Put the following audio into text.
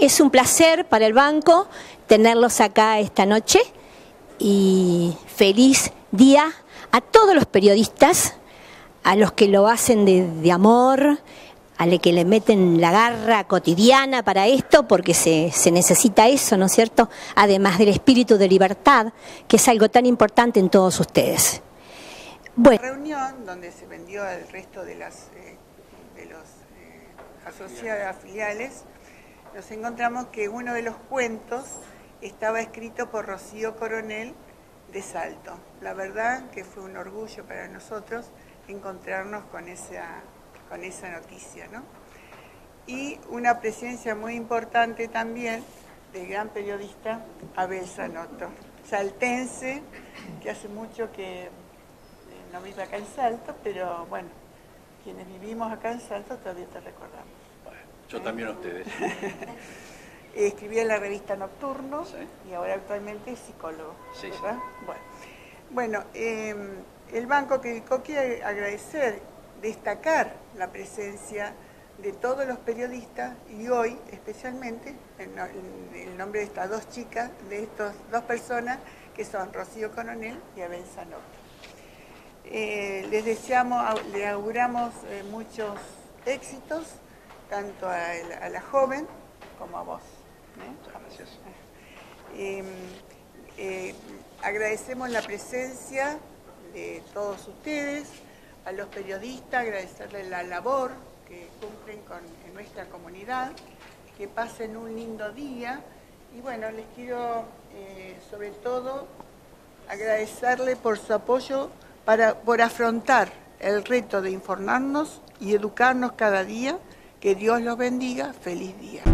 es un placer para el banco tenerlos acá esta noche y feliz día a todos los periodistas, a los que lo hacen de, amor, a los que le meten la garra cotidiana para esto, porque se, se, necesita eso, ¿no es cierto? Además del espíritu de libertad, que es algo tan importante en todos ustedes. Bueno. reunión donde se vendió al resto de las eh, de los eh, asociadas filiales, nos encontramos que uno de los cuentos estaba escrito por Rocío Coronel de Salto. La verdad que fue un orgullo para nosotros encontrarnos con esa, con esa noticia. ¿no? Y una presencia muy importante también del gran periodista Abel Zanotto, saltense, que hace mucho que eh, no vive acá en Salto, pero bueno, quienes vivimos acá en Salto todavía te recordamos. Yo también a ustedes. Escribía en la revista Nocturno y ahora actualmente es psicólogo. Bueno, bueno em, el banco que quiere agradecer, destacar la presencia de todos los periodistas y hoy especialmente en el nombre de estas dos chicas, de estas dos personas que son Rocío Coronel y Abel Zanotto. Eh, les deseamos, les auguramos eh, muchos éxitos, tanto a la joven como a vos. Gracias. Em, eh, agradecemos la presencia de todos ustedes, a los periodistas, agradecerles la labor que cumplen con, en nuestra comunidad, que pasen un lindo día y bueno, les quiero eh, sobre todo agradecerle por su apoyo para, por afrontar el reto de informarnos y educarnos cada día. Que Dios los bendiga. Feliz día.